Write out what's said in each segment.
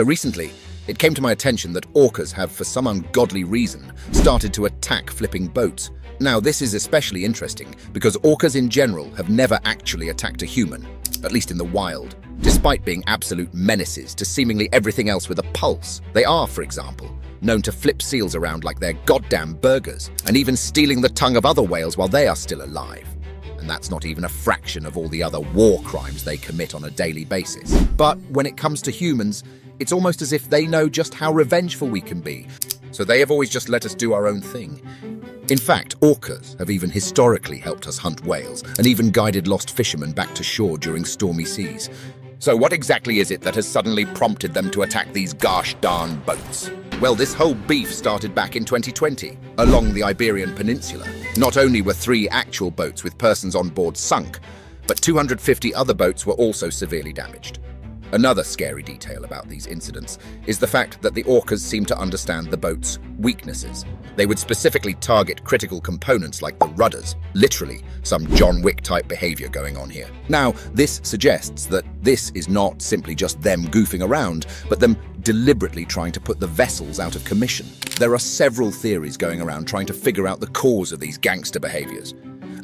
So recently, it came to my attention that orcas have, for some ungodly reason, started to attack flipping boats. Now, this is especially interesting because orcas in general have never actually attacked a human, at least in the wild. Despite being absolute menaces to seemingly everything else with a pulse, they are, for example, known to flip seals around like they're goddamn burgers, and even stealing the tongue of other whales while they are still alive. And that's not even a fraction of all the other war crimes they commit on a daily basis. But when it comes to humans, it's almost as if they know just how revengeful we can be, so they have always just let us do our own thing. In fact, orcas have even historically helped us hunt whales and even guided lost fishermen back to shore during stormy seas. So what exactly is it that has suddenly prompted them to attack these gosh darn boats? Well, this whole beef started back in 2020, along the Iberian Peninsula. Not only were three actual boats with persons on board sunk, but 250 other boats were also severely damaged. Another scary detail about these incidents is the fact that the orcas seem to understand the boat's weaknesses. They would specifically target critical components like the rudders, literally some John Wick-type behavior going on here. Now, this suggests that this is not simply just them goofing around, but them deliberately trying to put the vessels out of commission. There are several theories going around trying to figure out the cause of these gangster behaviors.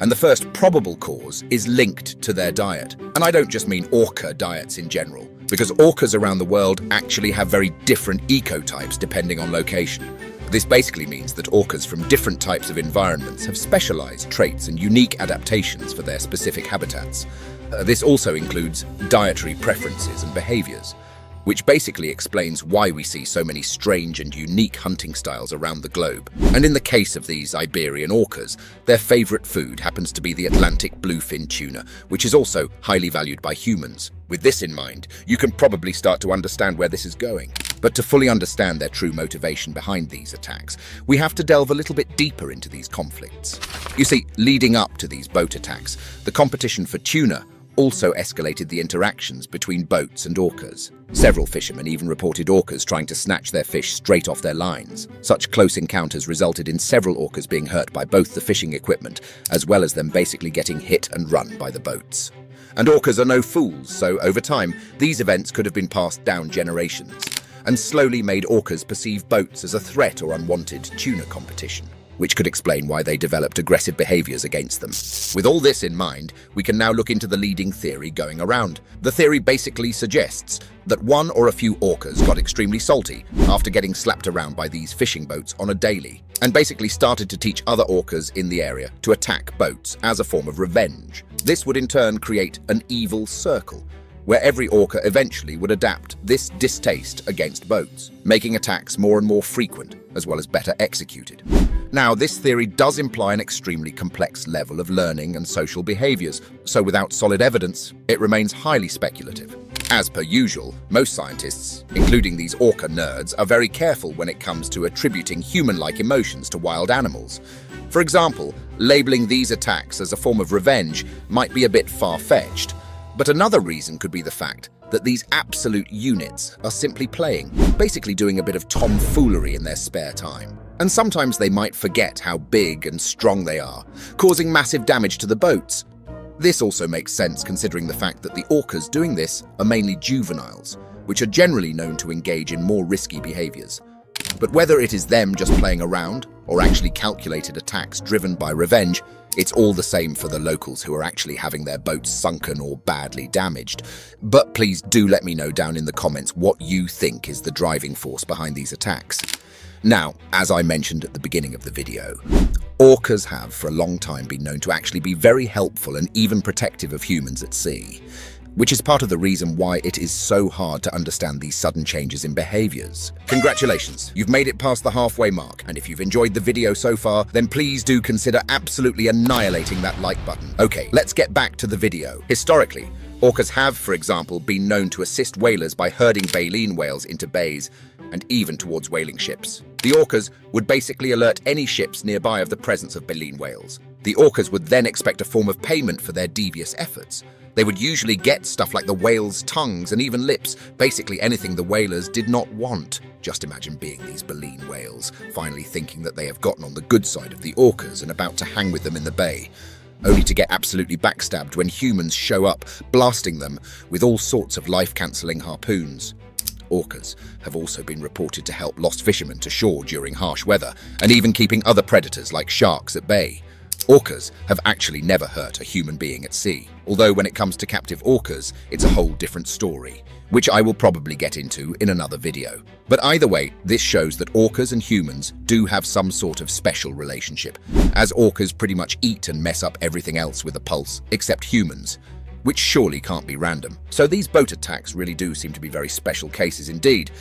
And the first probable cause is linked to their diet. And I don't just mean orca diets in general because orcas around the world actually have very different ecotypes depending on location. This basically means that orcas from different types of environments have specialized traits and unique adaptations for their specific habitats. Uh, this also includes dietary preferences and behaviors which basically explains why we see so many strange and unique hunting styles around the globe. And in the case of these Iberian orcas, their favorite food happens to be the Atlantic bluefin tuna, which is also highly valued by humans. With this in mind, you can probably start to understand where this is going. But to fully understand their true motivation behind these attacks, we have to delve a little bit deeper into these conflicts. You see, leading up to these boat attacks, the competition for tuna also escalated the interactions between boats and orcas. Several fishermen even reported orcas trying to snatch their fish straight off their lines. Such close encounters resulted in several orcas being hurt by both the fishing equipment, as well as them basically getting hit and run by the boats. And orcas are no fools, so over time, these events could have been passed down generations, and slowly made orcas perceive boats as a threat or unwanted tuna competition which could explain why they developed aggressive behaviors against them. With all this in mind, we can now look into the leading theory going around. The theory basically suggests that one or a few orcas got extremely salty after getting slapped around by these fishing boats on a daily, and basically started to teach other orcas in the area to attack boats as a form of revenge. This would in turn create an evil circle, where every orca eventually would adapt this distaste against boats, making attacks more and more frequent, as well as better executed. Now, this theory does imply an extremely complex level of learning and social behaviors, so without solid evidence, it remains highly speculative. As per usual, most scientists, including these orca nerds, are very careful when it comes to attributing human-like emotions to wild animals. For example, labeling these attacks as a form of revenge might be a bit far-fetched, but another reason could be the fact that these absolute units are simply playing, basically doing a bit of tomfoolery in their spare time. And sometimes they might forget how big and strong they are, causing massive damage to the boats. This also makes sense considering the fact that the orcas doing this are mainly juveniles, which are generally known to engage in more risky behaviors. But whether it is them just playing around, or actually calculated attacks driven by revenge, it's all the same for the locals who are actually having their boats sunken or badly damaged. But please do let me know down in the comments what you think is the driving force behind these attacks. Now, as I mentioned at the beginning of the video, orcas have for a long time been known to actually be very helpful and even protective of humans at sea, which is part of the reason why it is so hard to understand these sudden changes in behaviors. Congratulations, you've made it past the halfway mark, and if you've enjoyed the video so far, then please do consider absolutely annihilating that like button. Okay, let's get back to the video. Historically, Orcas have, for example, been known to assist whalers by herding baleen whales into bays and even towards whaling ships. The orcas would basically alert any ships nearby of the presence of baleen whales. The orcas would then expect a form of payment for their devious efforts. They would usually get stuff like the whale's tongues and even lips, basically anything the whalers did not want. Just imagine being these baleen whales, finally thinking that they have gotten on the good side of the orcas and about to hang with them in the bay only to get absolutely backstabbed when humans show up, blasting them with all sorts of life-cancelling harpoons. Orcas have also been reported to help lost fishermen to shore during harsh weather, and even keeping other predators like sharks at bay. Orcas have actually never hurt a human being at sea, although when it comes to captive orcas, it's a whole different story, which I will probably get into in another video. But either way, this shows that orcas and humans do have some sort of special relationship, as orcas pretty much eat and mess up everything else with a pulse, except humans, which surely can't be random. So these boat attacks really do seem to be very special cases indeed.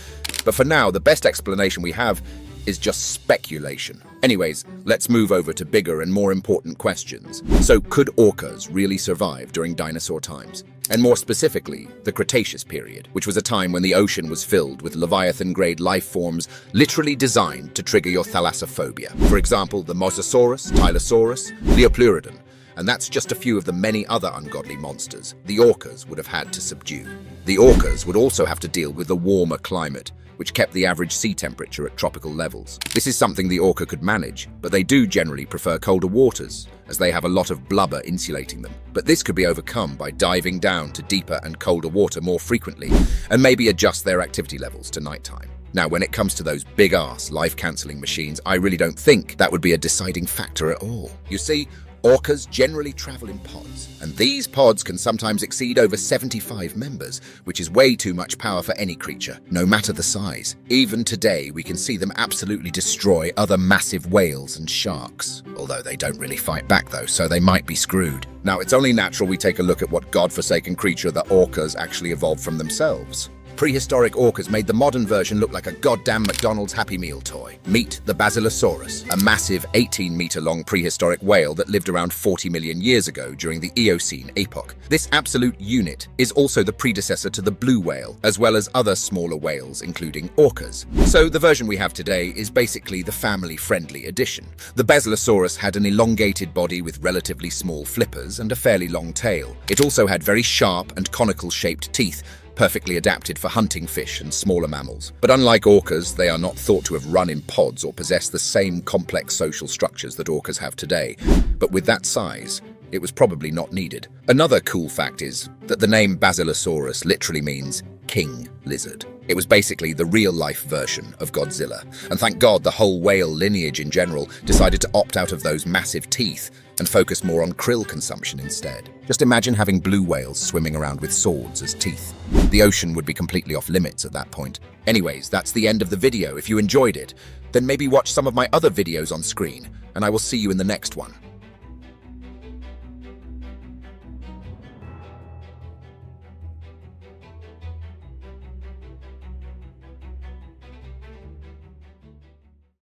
But for now, the best explanation we have is just speculation. Anyways, let's move over to bigger and more important questions. So could orcas really survive during dinosaur times? And more specifically, the Cretaceous period, which was a time when the ocean was filled with Leviathan-grade life forms literally designed to trigger your thalassophobia. For example, the Mosasaurus, Tylosaurus, Liopleurodon, and that's just a few of the many other ungodly monsters the orcas would have had to subdue. The orcas would also have to deal with the warmer climate, which kept the average sea temperature at tropical levels. This is something the orca could manage, but they do generally prefer colder waters, as they have a lot of blubber insulating them. But this could be overcome by diving down to deeper and colder water more frequently, and maybe adjust their activity levels to nighttime. Now, when it comes to those big-ass life-cancelling machines, I really don't think that would be a deciding factor at all. You see, Orcas generally travel in pods, and these pods can sometimes exceed over 75 members, which is way too much power for any creature, no matter the size. Even today, we can see them absolutely destroy other massive whales and sharks. Although they don't really fight back though, so they might be screwed. Now, it's only natural we take a look at what godforsaken creature the orcas actually evolved from themselves. Prehistoric orcas made the modern version look like a goddamn McDonald's Happy Meal toy. Meet the Basilosaurus, a massive 18-meter-long prehistoric whale that lived around 40 million years ago during the Eocene epoch. This absolute unit is also the predecessor to the blue whale, as well as other smaller whales, including orcas. So the version we have today is basically the family-friendly edition. The Basilosaurus had an elongated body with relatively small flippers and a fairly long tail. It also had very sharp and conical-shaped teeth, perfectly adapted for hunting fish and smaller mammals. But unlike orcas, they are not thought to have run in pods or possess the same complex social structures that orcas have today. But with that size, it was probably not needed. Another cool fact is that the name Basilosaurus literally means king lizard. It was basically the real-life version of Godzilla, and thank God the whole whale lineage in general decided to opt out of those massive teeth and focus more on krill consumption instead. Just imagine having blue whales swimming around with swords as teeth. The ocean would be completely off limits at that point. Anyways, that's the end of the video. If you enjoyed it, then maybe watch some of my other videos on screen, and I will see you in the next one.